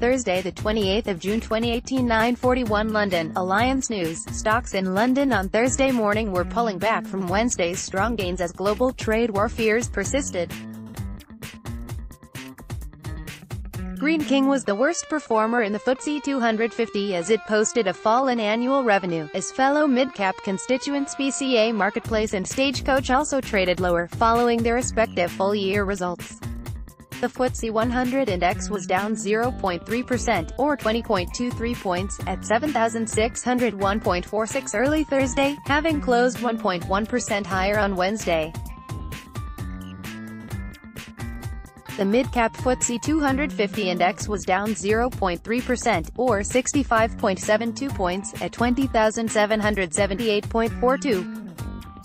Thursday, the 28th of June 2018 9:41 London, Alliance News. Stocks in London on Thursday morning were pulling back from Wednesday's strong gains as global trade war fears persisted. Greene King was the worst performer in the FTSE 250 as it posted a fall in annual revenue, as fellow mid-cap constituents BCA Marketplace and Stagecoach also traded lower, following their respective full-year results. The FTSE 100 index was down 0.3%, or 20.23 points, at 7,601.46 early Thursday, having closed 1.1% higher on Wednesday. The mid-cap FTSE 250 index was down 0.3%, or 65.72 points, at 20,778.42.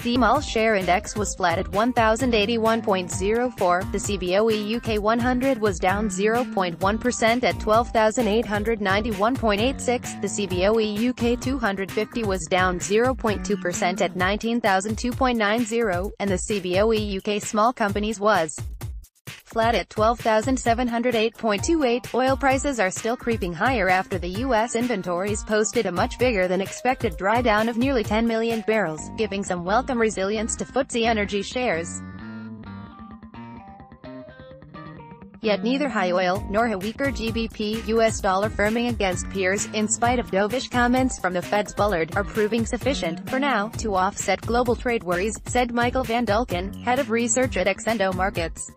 The All Share Index was flat at 1,081.04, the CBOE UK 100 was down 0.1% at 12,891.86, the CBOE UK 250 was down 0.2% at 19,002.90, and the CBOE UK Small Companies was flat at 12,708.28. Oil prices are still creeping higher after the U.S. inventories posted a much bigger than expected drawdown of nearly 10 million barrels, giving some welcome resilience to FTSE energy shares. Yet neither high oil, nor a weaker GBP US dollar firming against peers, in spite of dovish comments from the Fed's Bullard, are proving sufficient, for now, to offset global trade worries, said Michael Van Dulken, head of research at Accendo Markets.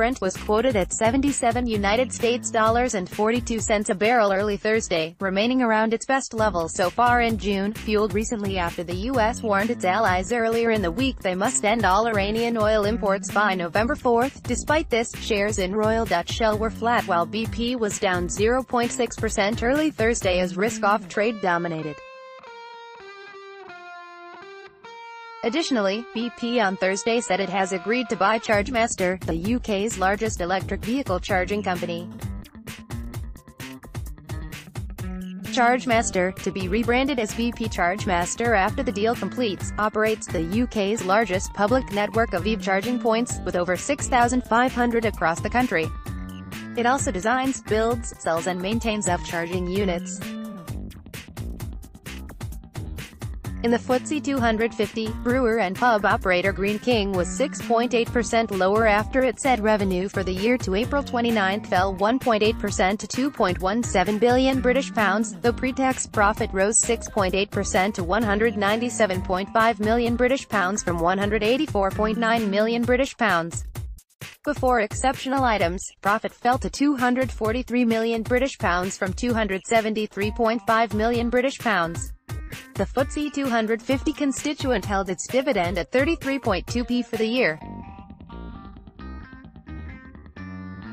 Brent was quoted at 77 United States dollars and 42 cents a barrel early Thursday, remaining around its best level so far in June, fueled recently after the U.S. warned its allies earlier in the week they must end all Iranian oil imports by November 4. Despite this, shares in Royal Dutch Shell were flat while BP was down 0.6% early Thursday as risk-off trade dominated. Additionally, BP on Thursday said it has agreed to buy Chargemaster, the UK's largest electric vehicle charging company. Chargemaster, to be rebranded as BP Chargemaster after the deal completes, operates the UK's largest public network of EV charging points, with over 6,500 across the country. It also designs, builds, sells and maintains EV charging units. In the FTSE 250, brewer and pub operator Greene King was 6.8% lower after it said revenue for the year to April 29 fell 1.8% to 2.17 billion British pounds, though pre-tax profit rose 6.8% to 197.5 million British pounds from 184.9 million British pounds. Before exceptional items, profit fell to 243 million British pounds from 273.5 million British pounds. The FTSE 250 constituent held its dividend at 33.2p for the year.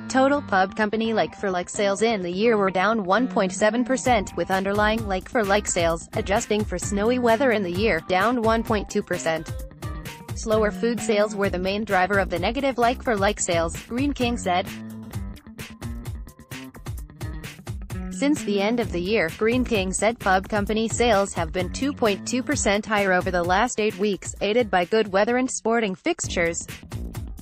Total pub company like-for-like sales in the year were down 1.7%, with underlying like-for-like sales, adjusting for snowy weather in the year, down 1.2%. Slower food sales were the main driver of the negative like-for-like sales, Greene King said. Since the end of the year, Greene King said pub company sales have been 2.2% higher over the last eight weeks, aided by good weather and sporting fixtures.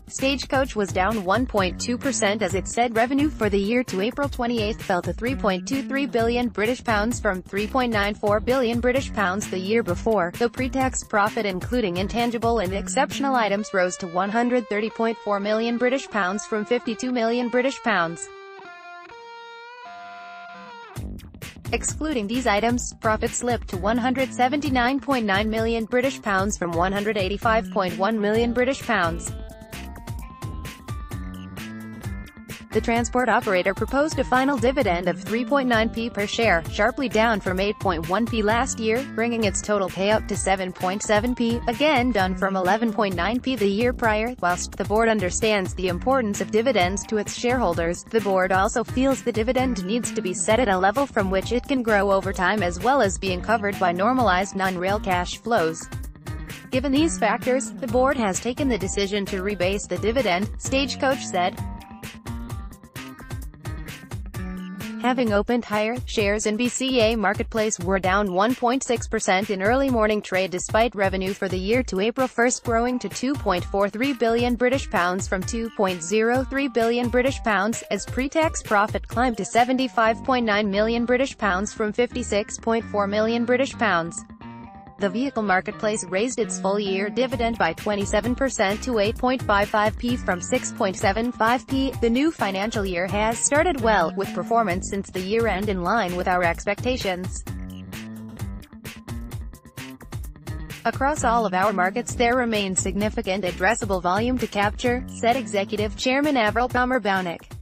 Stagecoach was down 1.2% as it said revenue for the year to April 28 fell to 3.23 billion British pounds from 3.94 billion British pounds the year before, though pre-tax profit including intangible and exceptional items rose to 130.4 million British pounds from 52 million British pounds. Excluding these items, profit slipped to 179.9 million British pounds from 185.1 million British pounds. The transport operator proposed a final dividend of 3.9p per share, sharply down from 8.1p last year, bringing its total payout to 7.7p, again down from 11.9p the year prior. Whilst the board understands the importance of dividends to its shareholders, the board also feels the dividend needs to be set at a level from which it can grow over time as well as being covered by normalized non-rail cash flows. Given these factors, the board has taken the decision to rebase the dividend, Stagecoach said. Having opened higher. Shares in BCA Marketplace were down 1.6% in early morning trade despite revenue for the year to April 1 growing to 2.43 billion British pounds from 2.03 billion British pounds, as pre-tax profit climbed to 75.9 million British pounds from 56.4 million British pounds. The vehicle marketplace raised its full-year dividend by 27% to 8.55p from 6.75p. The new financial year has started well, with performance since the year-end in line with our expectations. Across all of our markets there remains significant addressable volume to capture, said Executive Chairman Avril Palmer-Baunac.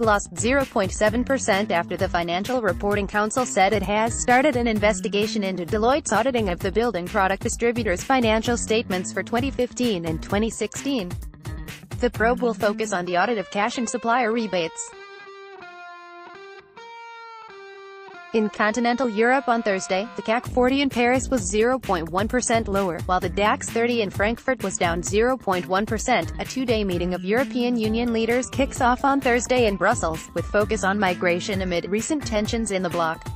Lost 0.7% after the Financial Reporting Council said it has started an investigation into Deloitte's auditing of the building product distributor's financial statements for 2015 and 2016. The probe will focus on the audit of cash and supplier rebates. In continental Europe on Thursday, the CAC 40 in Paris was 0.1% lower, while the DAX 30 in Frankfurt was down 0.1%. A two-day meeting of European Union leaders kicks off on Thursday in Brussels, with focus on migration amid recent tensions in the bloc.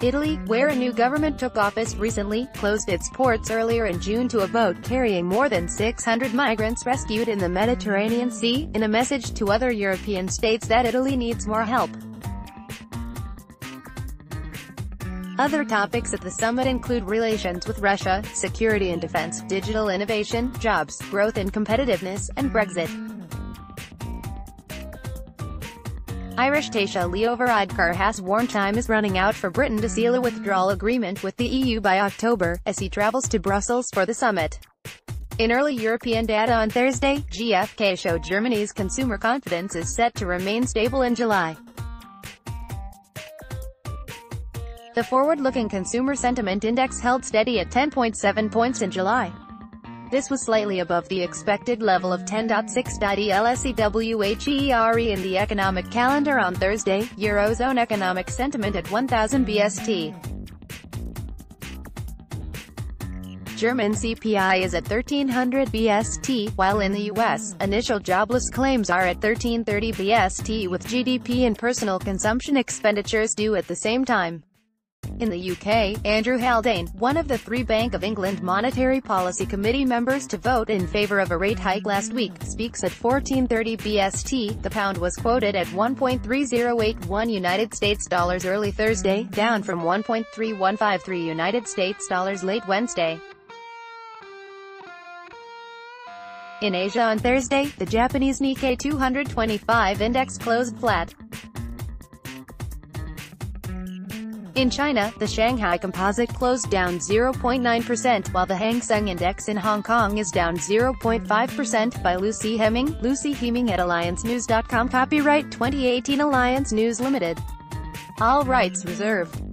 Italy, where a new government took office recently, closed its ports earlier in June to a boat carrying more than 600 migrants rescued in the Mediterranean Sea, in a message to other European states that Italy needs more help. Other topics at the summit include relations with Russia, security and defense, digital innovation, jobs, growth and competitiveness, and Brexit. Irish Taoiseach Leo Varadkar has warned time is running out for Britain to seal a withdrawal agreement with the EU by October, as he travels to Brussels for the summit. In early European data on Thursday, GfK showed Germany's consumer confidence is set to remain stable in July. The forward-looking consumer sentiment index held steady at 10.7 points in July. This was slightly above the expected level of 10.6. LSEWHERE in the economic calendar on Thursday, Eurozone economic sentiment at 1000 BST. German CPI is at 1300 BST, while in the US, initial jobless claims are at 1330 BST with GDP and personal consumption expenditures due at the same time. In the UK, Andrew Haldane, one of the three Bank of England Monetary Policy Committee members to vote in favour of a rate hike last week, speaks at 14.30 BST. The pound was quoted at 1.3081 United States dollars early Thursday, down from 1.3153 United States dollars late Wednesday. In Asia on Thursday, the Japanese Nikkei 225 index closed flat. In China, the Shanghai Composite closed down 0.9%, while the Hang Seng Index in Hong Kong is down 0.5% by Lucy Hemming, Lucy Hemming at AllianceNews.com Copyright 2018 Alliance News Limited. All rights reserved.